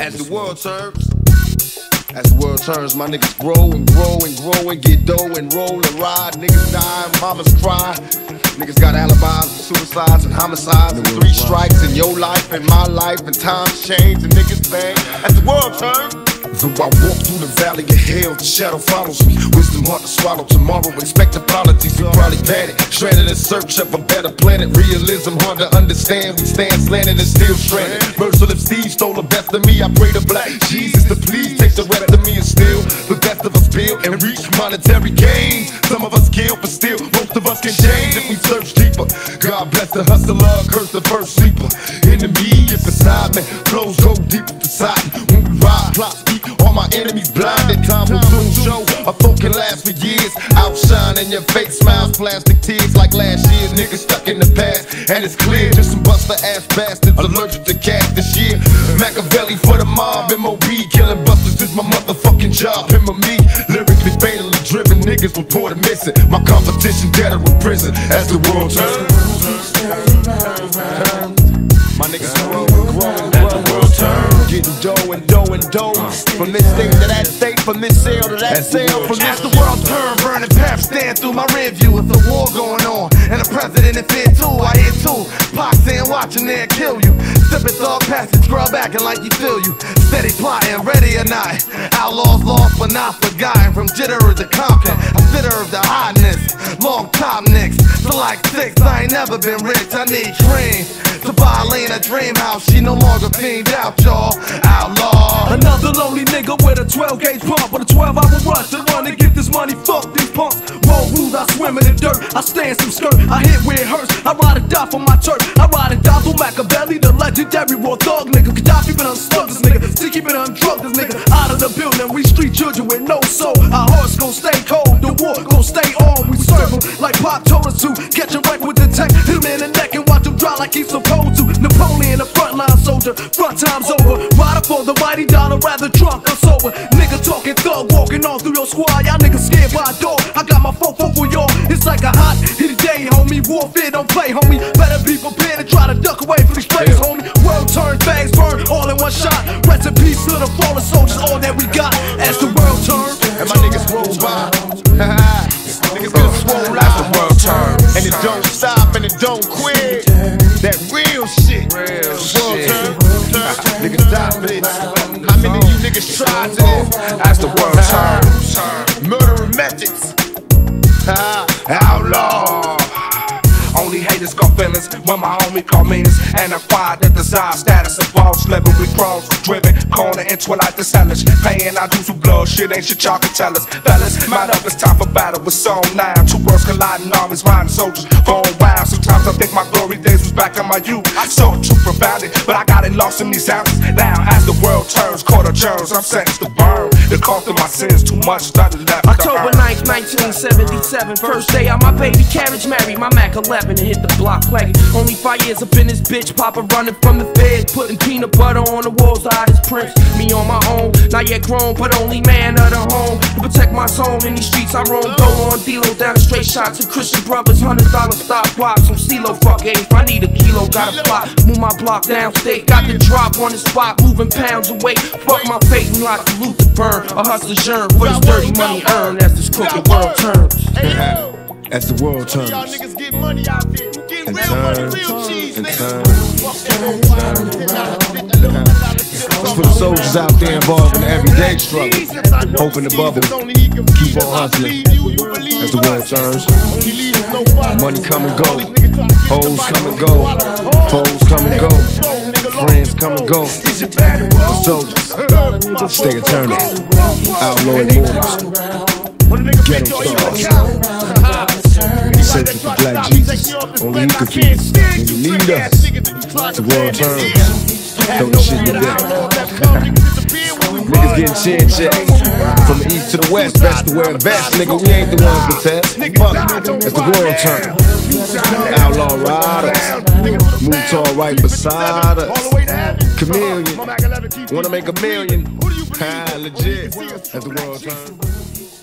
As the world turns, as the world turns, my niggas grow and grow and grow and get dough and roll and ride. Niggas die, mamas cry. Niggas got alibis, and suicides and homicides and three strikes in your life and my life and times change and niggas bang. As the world turns. Though I walk through the valley of hell, the shadow follows me. Wisdom hard to swallow tomorrow. Expect apologies, we probably panic. Stranded in search of a better planet. Realism hard to understand. We stand slanted and still stranded. Merciless thieves stole the best of me. I pray to black Jesus to please take the rest of me and steal the best of us build and reach monetary gains. Some of us kill, but still most of us can change if we search deeper. God bless the hustler, curse the first sleeper. Enemy get beside me, flows go deeper deep inside. When we ride, plot Outshining your fake smiles, plastic tears like last year. Niggas stuck in the past, and it's clear. Just some buster ass bastards allergic to cash this year. Machiavelli for the mob, MOB, killing busters is my motherfucking job. Him or me, lyrically fatally driven. Niggas reported missing. My competition dead or in prison as the world turns. My niggas grow and grow and grow. Getting dough and dough and dough. From this state to that state, from this sale to that sale. From this the world turn, burning paths stand through my rear view. A war going on, and the president in fear too. I hear too. Pac saying, watching there kill you. Sipping Thug Passion, scrub acting like you feel you. Steady plotting, ready or not. Outlaws lost but not forgotten. From jitter to Compton, I bitter of the hotness. Long top nicks, to like six. I ain't never been rich. I need cream to buy Lane a dream house. She no longer fiend out, y'all. Outlaw. Another lonely nigga with a 12 gauge pump with a 12 hour rush to run and get this money. Fuck these punks. Rules, I swim in the dirt. I stay in some skirt. I hit where it hurts. I ride and die for my turf. I ride and die for Machiavelli, the legendary raw thug nigga. Kadafi been unstuck this nigga. Still keeping undrugged this nigga. Out of the building, we street children with no soul. Our hearts gon' stay cold. The war gon' stay on. We serve 'em like Pop told us to. Catch a wreck with the tech. Hit him in the neck and watch him dry like he's supposed to. Napoleon, a frontline soldier. Front time's over. Rider for the mighty dollar, rather drunk or sober. Nigga talking thug, walking on through your squad. Y'all niggas scared by a dog. I got my folk Warfare don't play, homie. Better be prepared to try to duck away from these players, homie. World turn, bags burn, all in one shot. Rest in peace to the fallen soldiers, all that we got. As the world turns, And my niggas roll by. niggas get swole out. the world turns. And it don't stop and it don't quit. That real shit. Real World shit. turn, turn. Niggas die for this. How many of you niggas tried to this? As the world turns. Murdering methods. Outlaw. Haters got feelings when my homie call meanings and acquired the desired status of boss living with cross driven corner into like the sellers. Paying our dues with blood shit ain't shit y'all can tell us. Fellas man up it's time for battle with song now two worlds colliding armies riding soldiers. Going wild sometimes I think my glory days was back in my youth. I saw truth profoundly but I got it lost in these ounces now as the world turns quarter turns I'm sentenced to burn the cost of my sins too much nothing left to October earn. 9th, 1977. First day out my baby carriage married my Mac 11 and hit the block plague. Only five years up in this bitch, Papa running from the feds, putting peanut butter on the walls. I his prince, me on my own, not yet grown, but only man of the home. To protect my soul in these streets, I roam. Go on D'Lo down straight shots to Christian brothers, hundred dollar stop watch some CeeLo. Fuck if I need a kilo, got a plot. Move my block downstate, got the drop on the spot, moving pounds away. Fuck my fate and like the Luther burn, a hustler's yearn for this dirty money earned as this crooked world turns. As the world turns. Y'all niggas get money out there. You get And real money, real cheese, and nigga. turns, Fuck that old wine, $10, $50, It's for the soldiers out there involved in the everyday struggle. Hoping the bubble. Keep on hustling. As the world turns. Money come and go. Hoes come and go. Foes come and go. Friends come and go. Soldiers stay eternal. Outlaw immortals. Ghetto stars. Searching for black Jesus. Only he can feed. When you need us, the world turns. Throw the shit in the. Niggas getting chin checks from the east to the west. Best to wear a vest, nigga. We ain't the ones to test. Fuck, it's the world turn. Outlaw riders, move tall right beside us. Chameleon, wanna make a million? Ha, legit. As the world turns.